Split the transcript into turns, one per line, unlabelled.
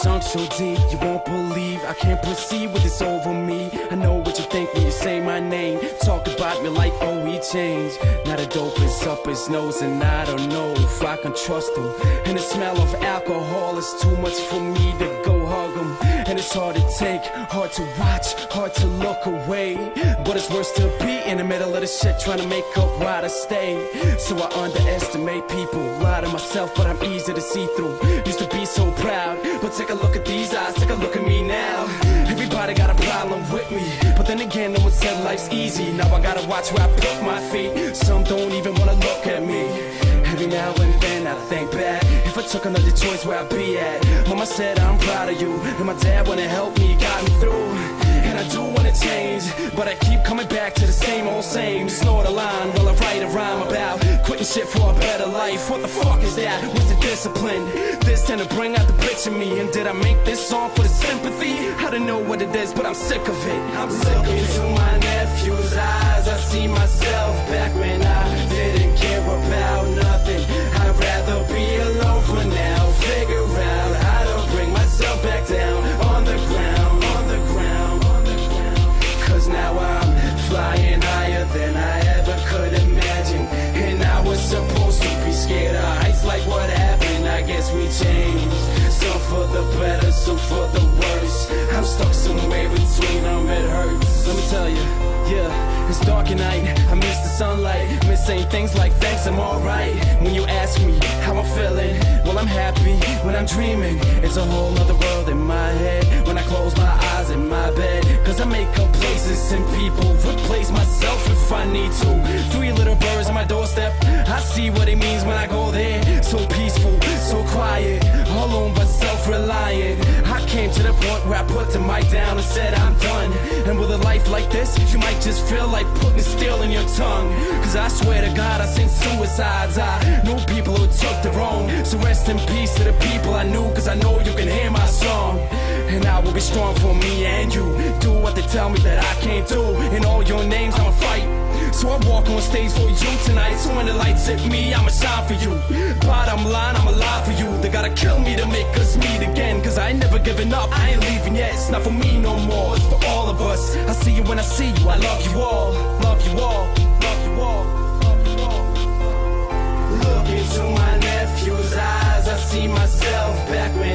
Sunk so deep, you won't believe I can't proceed with this over me. I know what you think when you say my name. Talk about me like, oh, he changed. Now the dope is up his nose And I don't know if I can trust him. And the smell of alcohol is too much for me to go hug him. And it's hard to take, hard to watch, hard to look away. But it's worse to be in the middle of the shit Trying to make up why to stay. So I underestimate people Lie to myself, but I'm easy to see through. Used to be so proud But take a look at these eyes, take a look at me now. Everybody got a problem with me. But then again, no one said life's easy. Now I gotta watch where I put my feet. Some don't even wanna look at me. Every now and then I think back. If I took another choice, where I'd be at? Mama said I'm proud of you. And my dad wanna help me, got me through. And I do wanna change But I keep coming back to the same old same Snort a line shit for a better life What the fuck is that? What's the discipline? This tend to bring out the bitch in me And did I make this song for the sympathy? I don't know what it is, but I'm sick of it I'm sick of it into my nephew's eyes I see myself some for the worse I'm stuck somewhere between them, it hurts. Let me tell you, yeah, it's dark at night. I miss the sunlight, miss saying things like thanks, I'm alright. When you ask me how I'm feeling, well I'm happy. When I'm dreaming, it's a whole other world in my head. When I close my eyes in my bed Cause I make up places and people Replace myself if I need to. Three little birds on my doorstep I see what it means when I go there. So peaceful, the mic down and said I'm done. And with a life like this You might just feel like putting steel in your tongue. Cause I swear to God I seen suicides. I know people who took their own So rest in peace to the people I knew Cause I know you can hear my song. And I will be strong for me and you. Do what they tell me that I can't do. In all your names I'ma fight so I walk on stage for you tonight. So when the lights hit me, I'ma shine for you. Bottom line, I'm alive for you. They gotta kill me to make us meet again Cause I ain't never giving up, I ain't leaving yet. It's not for me no more, it's for all of us. I see you when I see you, I love you all. Love you all, love you all, love you all. Look into my nephew's eyes. I see myself back when